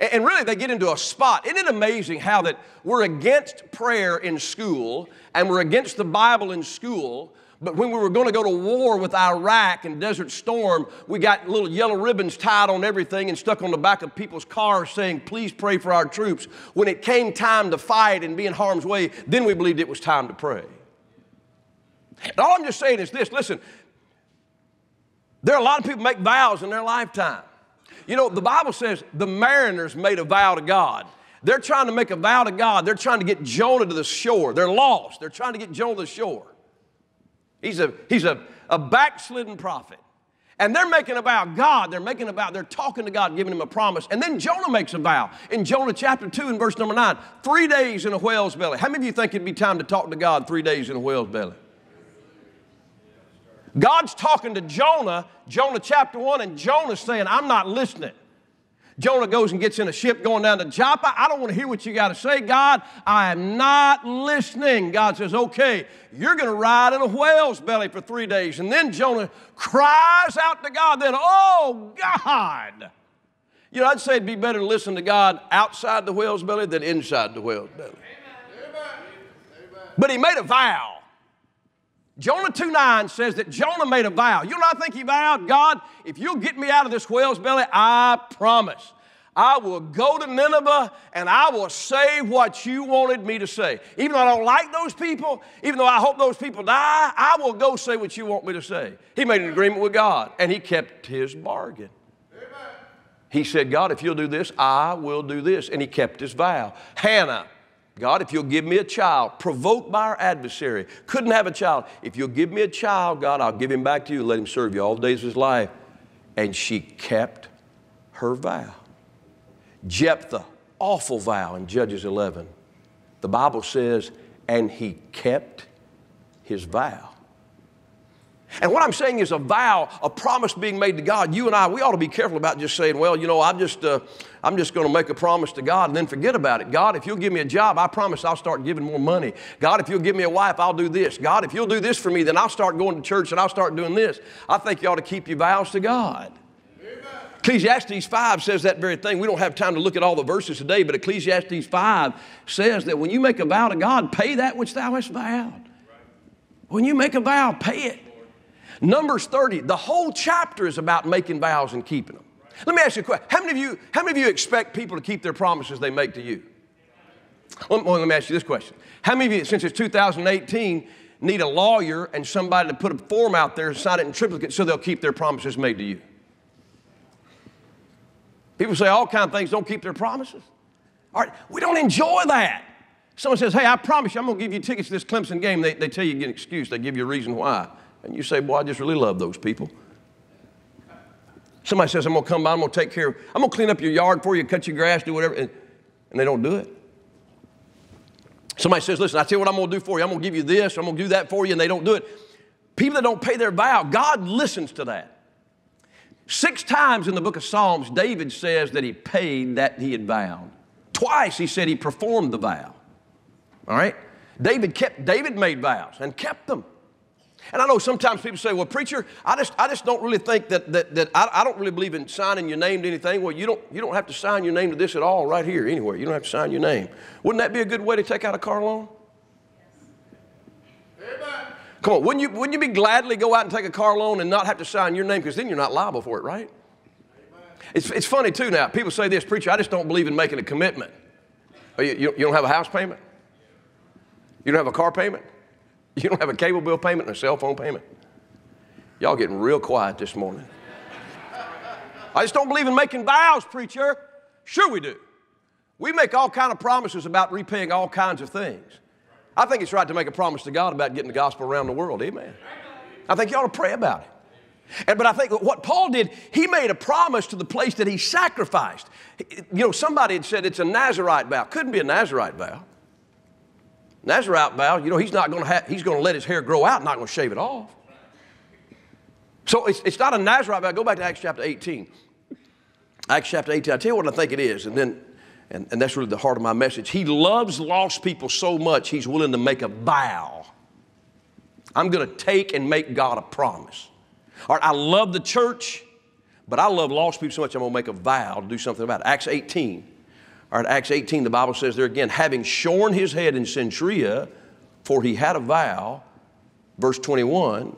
And really, they get into a spot. Isn't it amazing how that we're against prayer in school and we're against the Bible in school, but when we were going to go to war with Iraq and Desert Storm, we got little yellow ribbons tied on everything and stuck on the back of people's cars saying, Please pray for our troops. When it came time to fight and be in harm's way, then we believed it was time to pray. And all I'm just saying is this listen, there are a lot of people make vows in their lifetime. You know, the Bible says the mariners made a vow to God. They're trying to make a vow to God. They're trying to get Jonah to the shore. They're lost. They're trying to get Jonah to the shore. He's a, he's a, a backslidden prophet. And they're making a vow. God, they're making a vow. They're talking to God, giving him a promise. And then Jonah makes a vow. In Jonah chapter 2 and verse number 9, three days in a whale's belly. How many of you think it'd be time to talk to God three days in a whale's belly? God's talking to Jonah, Jonah chapter 1, and Jonah's saying, I'm not listening. Jonah goes and gets in a ship going down to Joppa. I don't want to hear what you got to say, God. I am not listening. God says, Okay, you're going to ride in a whale's belly for three days. And then Jonah cries out to God, then, Oh, God. You know, I'd say it'd be better to listen to God outside the whale's belly than inside the whale's belly. Amen. But he made a vow. Jonah 2 9 says that Jonah made a vow. You know I think he vowed? God, if you'll get me out of this whale's belly, I promise. I will go to Nineveh and I will say what you wanted me to say. Even though I don't like those people, even though I hope those people die, I will go say what you want me to say. He made an agreement with God and he kept his bargain. Amen. He said, God, if you'll do this, I will do this. And he kept his vow. Hannah, God, if you'll give me a child, provoked by our adversary, couldn't have a child. If you'll give me a child, God, I'll give him back to you let him serve you all the days of his life. And she kept her vow. Jephthah, awful vow in Judges 11. The Bible says, and he kept his vow. And what I'm saying is a vow, a promise being made to God. You and I, we ought to be careful about just saying, well, you know, I'm just, uh, I'm just going to make a promise to God and then forget about it. God, if you'll give me a job, I promise I'll start giving more money. God, if you'll give me a wife, I'll do this. God, if you'll do this for me, then I'll start going to church and I'll start doing this. I think you ought to keep your vows to God. Ecclesiastes 5 says that very thing. We don't have time to look at all the verses today, but Ecclesiastes 5 says that when you make a vow to God, pay that which thou hast vowed. When you make a vow, pay it. Numbers 30, the whole chapter is about making vows and keeping them. Let me ask you a question. How many of you, how many of you expect people to keep their promises they make to you? Well, let me ask you this question. How many of you, since it's 2018, need a lawyer and somebody to put a form out there and sign it in triplicate so they'll keep their promises made to you. People say all kind of things don't keep their promises. All right, we don't enjoy that. Someone says, Hey, I promise you, I'm going to give you tickets to this Clemson game. They, they tell you, get an excuse, they give you a reason why. And you say, Boy, I just really love those people. Somebody says, I'm going to come by, I'm going to take care of, I'm going to clean up your yard for you, cut your grass, do whatever, and, and they don't do it. Somebody says, Listen, I tell you what I'm going to do for you. I'm going to give you this, I'm going to do that for you, and they don't do it. People that don't pay their vow, God listens to that. Six times in the book of Psalms, David says that he paid that he had vowed. Twice he said he performed the vow. All right? David kept David made vows and kept them. And I know sometimes people say, well, preacher, I just, I just don't really think that, that, that I, I don't really believe in signing your name to anything. Well, you don't, you don't have to sign your name to this at all right here anywhere. You don't have to sign your name. Wouldn't that be a good way to take out a car loan? Come on, wouldn't you, wouldn't you be gladly go out and take a car loan and not have to sign your name because then you're not liable for it, right? It's, it's funny too now. People say this, preacher, I just don't believe in making a commitment. You, you, you don't have a house payment? You don't have a car payment? <laughs> You don't have a cable bill payment and a cell phone payment? Y'all getting real quiet this morning. I just don't believe in making vows, preacher. Sure we do. We make all kind of promises about repaying all kinds of things. I think it's right to make a promise to God about getting the gospel around the world. Amen. I think you ought to pray about it. And, but I think what Paul did, he made a promise to the place that he sacrificed. You know, somebody had said it's a Nazarite vow. Couldn't be a Nazarite vow. Nazarite vow, you know, he's not going to have, he's going to let his hair grow out, not going to shave it off. So it's, it's not a Nazarite vow. Go back to Acts chapter 18. Acts chapter 18. I'll tell you what I think it is, and then and, and that's really the heart of my message. He loves lost people so much, he's willing to make a vow. I'm going to take and make God a promise. All right, I love the church, but I love lost people so much, I'm going to make a vow to do something about it. Acts 18. All right, Acts 18, the Bible says there again, having shorn his head in Cenchrea, for he had a vow, verse 21,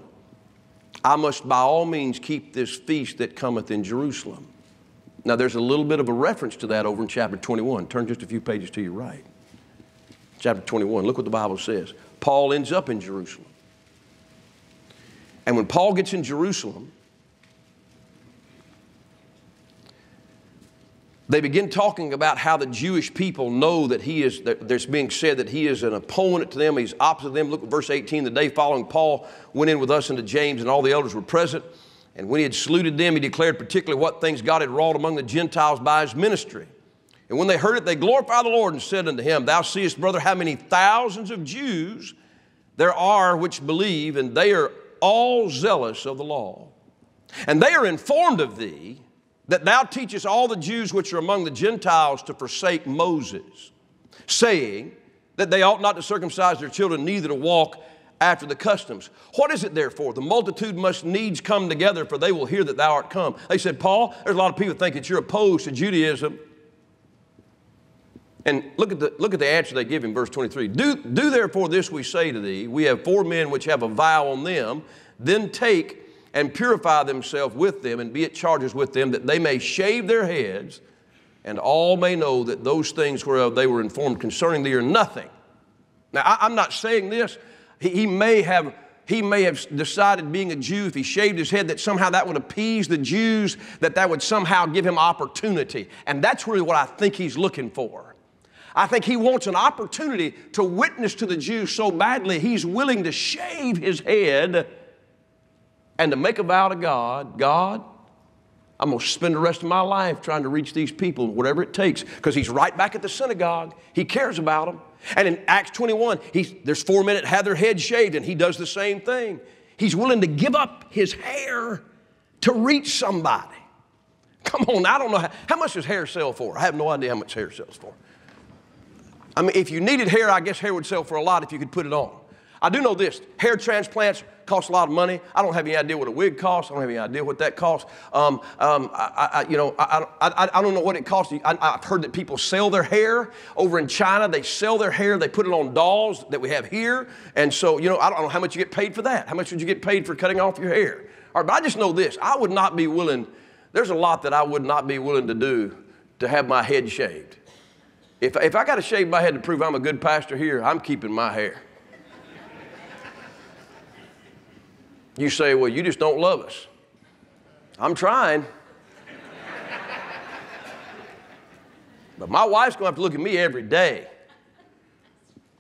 I must by all means keep this feast that cometh in Jerusalem. Now, there's a little bit of a reference to that over in chapter 21. Turn just a few pages to your right. Chapter 21, look what the Bible says. Paul ends up in Jerusalem. And when Paul gets in Jerusalem, they begin talking about how the Jewish people know that he is, that there's being said that he is an opponent to them, he's opposite them. Look at verse 18. The day following, Paul went in with us into James, and all the elders were present. And when he had saluted them, he declared particularly what things God had wrought among the Gentiles by his ministry. And when they heard it, they glorified the Lord and said unto him, Thou seest, brother, how many thousands of Jews there are which believe, and they are all zealous of the law. And they are informed of thee that thou teachest all the Jews which are among the Gentiles to forsake Moses, saying that they ought not to circumcise their children, neither to walk after the customs. What is it therefore? The multitude must needs come together, for they will hear that thou art come. They said, Paul, there's a lot of people think that you're opposed to Judaism. And look at the, look at the answer they give in verse 23. Do, do therefore this we say to thee, we have four men which have a vow on them, then take and purify themselves with them, and be at charges with them, that they may shave their heads, and all may know that those things whereof they were informed concerning thee are nothing. Now, I, I'm not saying this he, he, may have, he may have decided, being a Jew, if he shaved his head, that somehow that would appease the Jews, that that would somehow give him opportunity. And that's really what I think he's looking for. I think he wants an opportunity to witness to the Jews so badly, he's willing to shave his head and to make a vow to God God, I'm going to spend the rest of my life trying to reach these people, whatever it takes, because he's right back at the synagogue. He cares about them. And in Acts 21, there's four men that have their head shaved, and he does the same thing. He's willing to give up his hair to reach somebody. Come on, I don't know how, how much does hair sell for? I have no idea how much hair sells for. I mean, if you needed hair, I guess hair would sell for a lot if you could put it on. I do know this hair transplants cost a lot of money. I don't have any idea what a wig costs. I don't have any idea what that costs. Um, um, I, I, you know, I, I, I, don't know what it costs. I, have heard that people sell their hair over in China. They sell their hair. They put it on dolls that we have here. And so, you know, I don't know how much you get paid for that. How much would you get paid for cutting off your hair? All right, but I just know this. I would not be willing, there's a lot that I would not be willing to do to have my head shaved. If, if I got to shave my head to prove I'm a good pastor here, I'm keeping my hair. You say, well, you just don't love us. I'm trying. but my wife's going to have to look at me every day.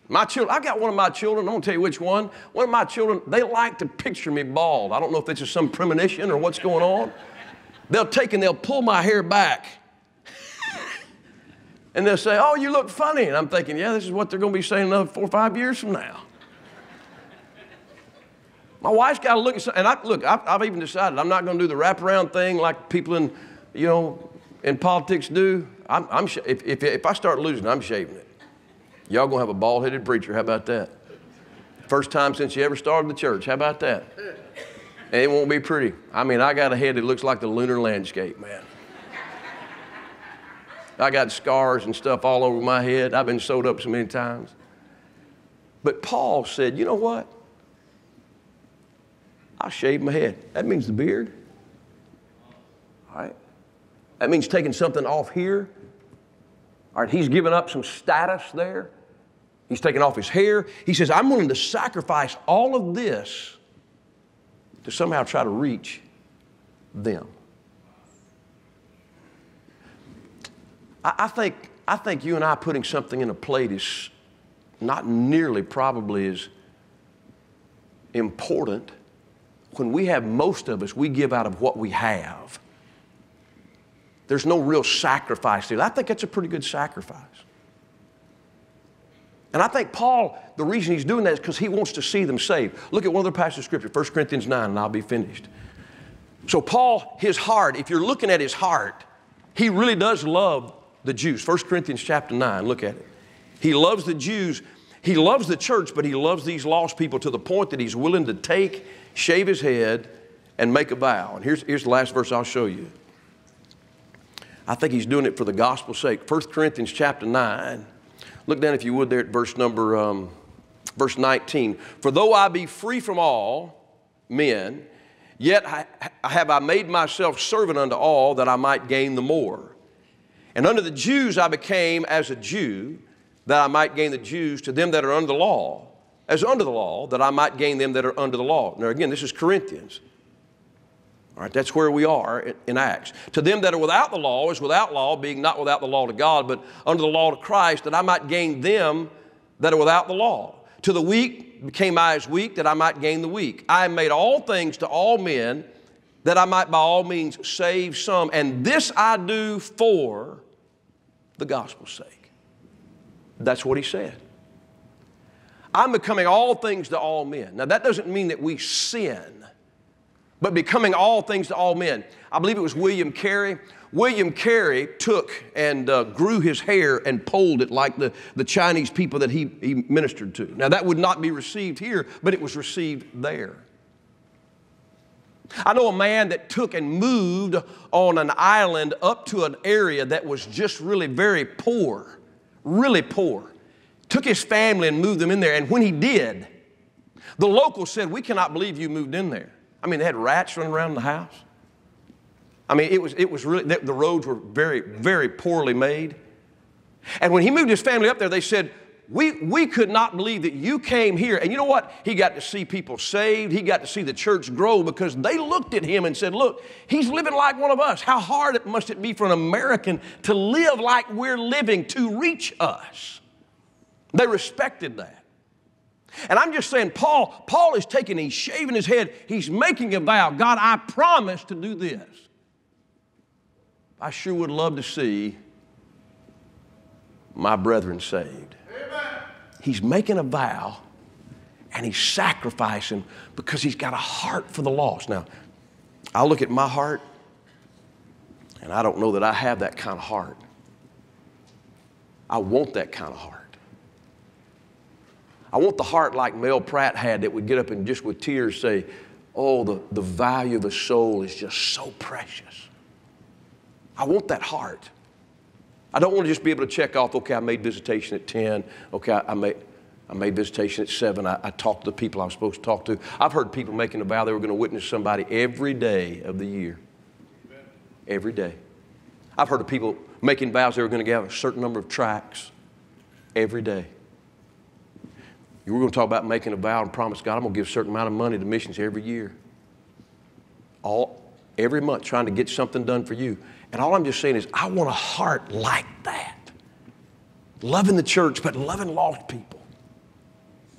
My children, I got one of my children, I won't tell you which one. One of my children, they like to picture me bald. I don't know if this is some premonition or what's going on. They'll take and they'll pull my hair back. <laughs> and they'll say, Oh, you look funny. And I'm thinking, Yeah, this is what they're going to be saying another four or five years from now. My wife's got to look at something. And I, look, I've, I've even decided I'm not going to do the wraparound thing like people in, you know, in politics do. I'm, I'm if, if, if I start losing, I'm shaving it. Y'all going to have a bald headed preacher. How about that? First time since you ever started the church. How about that? And it won't be pretty. I mean, I got a head that looks like the lunar landscape, man. I got scars and stuff all over my head. I've been sewed up so many times. But Paul said, you know what? I'll shave my head. That means the beard. All right? That means taking something off here. All right, he's given up some status there. He's taking off his hair. He says, I'm willing to sacrifice all of this to somehow try to reach them. I, I, think, I think you and I putting something in a plate is not nearly probably as important when we have most of us, we give out of what we have. There's no real sacrifice there. I think that's a pretty good sacrifice. And I think Paul, the reason he's doing that is because he wants to see them saved. Look at one other passage of scripture, 1 Corinthians 9, and I'll be finished. So, Paul, his heart, if you're looking at his heart, he really does love the Jews. 1 Corinthians chapter 9, look at it. He loves the Jews. He loves the church, but he loves these lost people to the point that he's willing to take, shave his head, and make a vow. And here's, here's the last verse I'll show you. I think he's doing it for the gospel's sake. 1 Corinthians chapter 9. Look down, if you would, there at verse number, um, verse 19. For though I be free from all men, yet I, have I made myself servant unto all that I might gain the more. And unto the Jews I became as a Jew, that I might gain the Jews to them that are under the law, as under the law, that I might gain them that are under the law. Now, again, this is Corinthians. All right, that's where we are in Acts. To them that are without the law is without law, being not without the law to God, but under the law to Christ, that I might gain them that are without the law. To the weak became I as weak, that I might gain the weak. I made all things to all men, that I might by all means save some. And this I do for the gospel's sake. That's what he said. I'm becoming all things to all men. Now, that doesn't mean that we sin but becoming all things to all men. I believe it was William Carey. William Carey took and uh, grew his hair and pulled it like the, the Chinese people that he, he ministered to. Now, that would not be received here, but it was received there. I know a man that took and moved on an island up to an area that was just really very poor, really poor. Took his family and moved them in there, and when he did, the locals said, We cannot believe you moved in there. I mean, they had rats running around the house. I mean, it was, it was really, the roads were very, very poorly made. And when he moved his family up there, they said, we, we could not believe that you came here. And you know what? He got to see people saved. He got to see the church grow because they looked at him and said, Look, he's living like one of us. How hard must it be for an American to live like we're living to reach us? They respected that. And I'm just saying, Paul, Paul is taking, he's shaving his head, he's making a vow. God, I promise to do this. I sure would love to see my brethren saved. Amen. He's making a vow and he's sacrificing because he's got a heart for the lost. Now, I look at my heart and I don't know that I have that kind of heart. I want that kind of heart. I want the heart like Mel Pratt had that would get up and just with tears say, Oh, the, the value of a soul is just so precious. I want that heart. I don't want to just be able to check off, okay, I made visitation at 10, okay, I, made, I made visitation at 7, I, I talked to the people I was supposed to talk to. I've heard people making a vow they were going to witness somebody every day of the year. Every day. I've heard of people making vows they were going to give a certain number of tracts every day. We're going to talk about making a vow and promise God, I'm going to give a certain amount of money to missions every year. all every month trying to get something done for you. And all I'm just saying is, I want a heart like that. Loving the church, but loving lost people.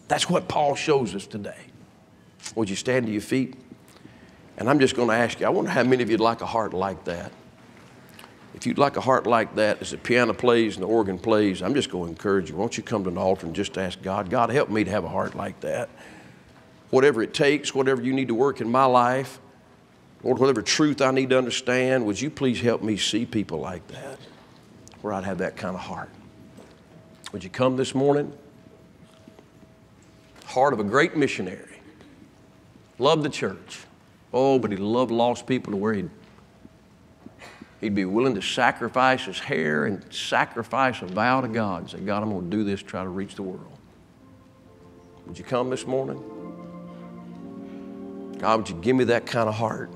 That's what Paul shows us today. Would you stand to your feet? And I'm just going to ask you, I wonder how many of you'd like a heart like that? If you'd like a heart like that, as the piano plays and the organ plays, I'm just going to encourage you. Won't you come to an altar and just ask God, God, help me to have a heart like that? Whatever it takes, whatever you need to work in my life, Lord, whatever truth I need to understand, would you please help me see people like that, where I'd have that kind of heart? Would you come this morning? Heart of a great missionary. Loved the church. Oh, but he loved lost people to where he'd, he'd be willing to sacrifice his hair and sacrifice a vow to God and say, God, I'm going to do this, try to reach the world. Would you come this morning? God, would you give me that kind of heart?